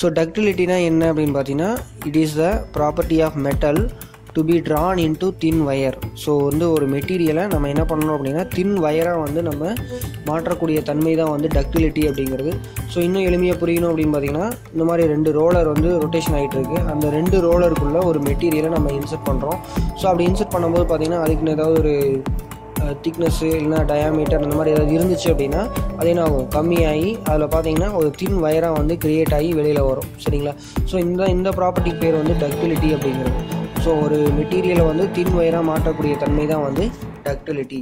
So டக்டிலிட்டினா என்ன அப்படின்னு பார்த்தீங்கன்னா it is the property of metal to be drawn into thin wire so வந்து ஒரு மெட்டீரியலை நம்ம என்ன பண்ணணும் அப்படின்னா தின் வயராக வந்து நம்ம மாற்றக்கூடிய தன்மை தான் வந்து டக்டிலிட்டி அப்படிங்கிறது. ஸோ இன்னும் எளிமையாக புரியணும் அப்படின்னு பார்த்தீங்கன்னா இந்த மாதிரி ரெண்டு ரோலர் வந்து ரொட்டேஷன் ஆகிட்டு இருக்கு. அந்த ரெண்டு ரோலருக்குள்ளே ஒரு மெட்டீரியலை நம்ம இன்சர்ட் பண்ணுறோம் ஸோ அப்படி இன்சர்ட் பண்ணும்போது பார்த்தீங்கன்னா அதுக்குன்னு ஏதாவது ஒரு திக்னஸ்ஸு இல்லைனா டயாமீட்டர் அந்த மாதிரி ஏதாவது இருந்துச்சு அப்படின்னா அது என்ன ஆகும்? கம்மியாகி அதில் பார்த்தீங்கன்னா ஒரு தின் வயராக வந்து கிரியேட் ஆகி வெளியில் வரும். சரிங்களா? ஸோ இந்த இந்த ப்ராப்பர்ட்டிக்கு பேர் வந்து டக்டிலிட்டி அப்படிங்கிறது. ஸோ ஒரு மெட்டீரியலை வந்து தின் வயராக மாற்றக்கூடிய தன்மை தான் வந்து டக்டிலிட்டி